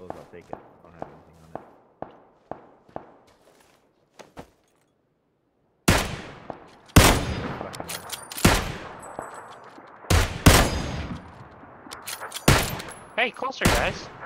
suppose I'll take it. I don't have anything on it. Hey, closer, guys.